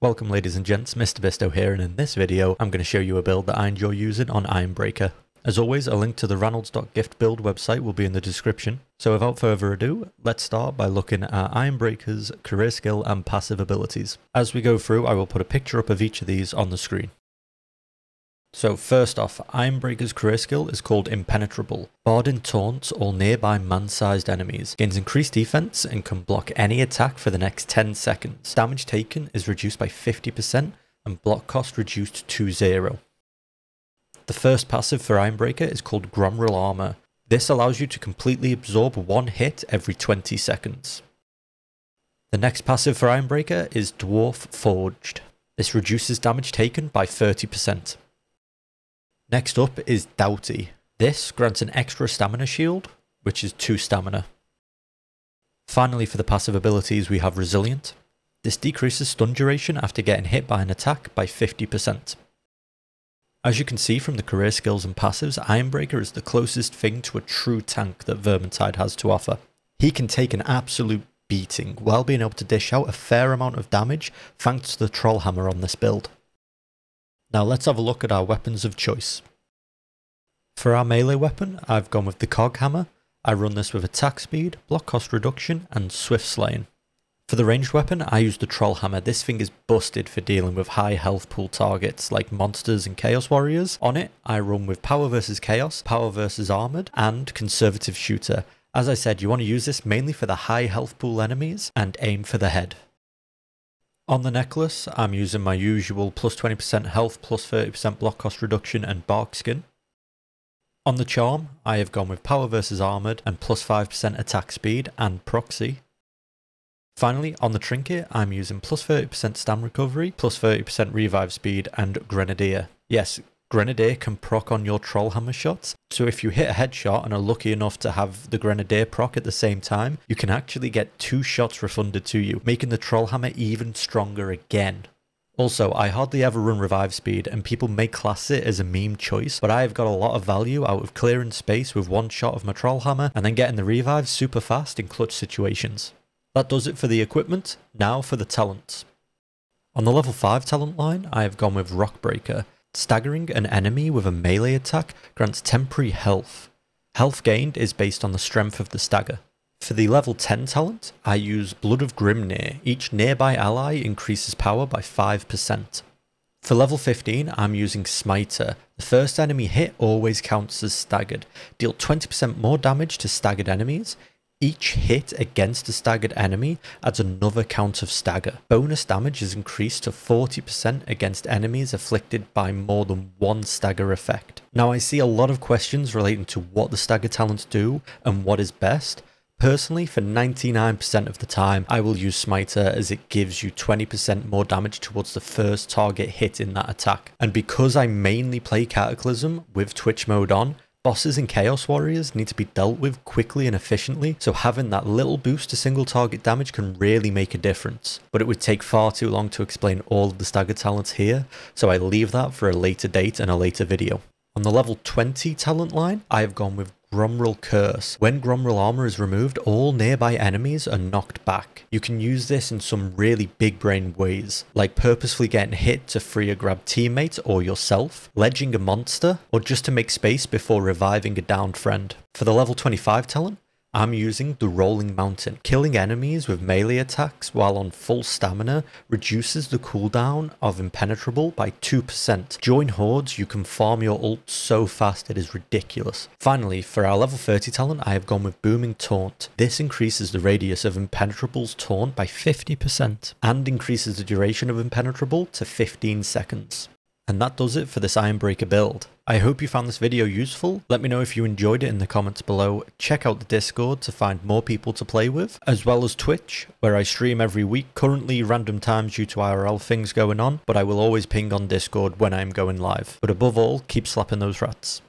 Welcome ladies and gents, Mr. Bisto here and in this video I'm going to show you a build that I enjoy using on Ironbreaker. As always, a link to the Ranalds.gift build website will be in the description. So without further ado, let's start by looking at Ironbreaker's career skill and passive abilities. As we go through, I will put a picture up of each of these on the screen. So first off, Ironbreaker's career skill is called Impenetrable. Bardin taunts all nearby man-sized enemies, gains increased defense and can block any attack for the next 10 seconds. Damage taken is reduced by 50% and block cost reduced to zero. The first passive for Ironbreaker is called Gromril Armor. This allows you to completely absorb one hit every 20 seconds. The next passive for Ironbreaker is Dwarf Forged. This reduces damage taken by 30%. Next up is Doughty. This grants an extra stamina shield, which is 2 stamina. Finally for the passive abilities we have Resilient. This decreases stun duration after getting hit by an attack by 50%. As you can see from the career skills and passives, Ironbreaker is the closest thing to a true tank that Vermintide has to offer. He can take an absolute beating while being able to dish out a fair amount of damage thanks to the Trollhammer on this build. Now let's have a look at our weapons of choice. For our melee weapon, I've gone with the Cog Hammer. I run this with attack speed, block cost reduction, and swift slaying. For the ranged weapon, I use the Troll Hammer. This thing is busted for dealing with high health pool targets like monsters and Chaos Warriors. On it, I run with Power versus Chaos, Power versus Armored, and Conservative Shooter. As I said, you want to use this mainly for the high health pool enemies and aim for the head. On the necklace, I'm using my usual plus 20% health, plus 30% block cost reduction and bark skin. On the charm, I have gone with power versus armoured and plus 5% attack speed and proxy. Finally, on the trinket, I'm using plus 30% stam recovery, plus 30% revive speed and grenadier. Yes, Grenadier can proc on your Trollhammer shots, so if you hit a headshot and are lucky enough to have the Grenadier proc at the same time, you can actually get two shots refunded to you, making the Trollhammer even stronger again. Also, I hardly ever run revive speed and people may class it as a meme choice, but I have got a lot of value out of clearing space with one shot of my Trollhammer and then getting the revive super fast in clutch situations. That does it for the equipment, now for the talents. On the level 5 talent line, I have gone with Rockbreaker, Staggering an enemy with a melee attack grants temporary health. Health gained is based on the strength of the stagger. For the level 10 talent, I use Blood of Grimnir. Each nearby ally increases power by 5%. For level 15, I'm using Smiter. The first enemy hit always counts as staggered. Deal 20% more damage to staggered enemies. Each hit against a staggered enemy adds another count of stagger. Bonus damage is increased to 40% against enemies afflicted by more than one stagger effect. Now I see a lot of questions relating to what the stagger talents do and what is best. Personally, for 99% of the time, I will use Smiter as it gives you 20% more damage towards the first target hit in that attack. And because I mainly play Cataclysm with Twitch mode on, Bosses and Chaos Warriors need to be dealt with quickly and efficiently, so having that little boost to single target damage can really make a difference. But it would take far too long to explain all of the stagger talents here, so I leave that for a later date and a later video. On the level 20 talent line, I have gone with Gromril Curse. When Gromril armor is removed, all nearby enemies are knocked back. You can use this in some really big brain ways, like purposefully getting hit to free a grab teammate or yourself, ledging a monster, or just to make space before reviving a downed friend. For the level 25 talent, I'm using the Rolling Mountain. Killing enemies with melee attacks while on full stamina reduces the cooldown of Impenetrable by 2%. Join hordes, you can farm your ult so fast it is ridiculous. Finally, for our level 30 talent, I have gone with Booming Taunt. This increases the radius of Impenetrable's taunt by 50% and increases the duration of Impenetrable to 15 seconds. And that does it for this Ironbreaker build. I hope you found this video useful. Let me know if you enjoyed it in the comments below. Check out the Discord to find more people to play with, as well as Twitch, where I stream every week, currently random times due to IRL things going on, but I will always ping on Discord when I am going live. But above all, keep slapping those rats.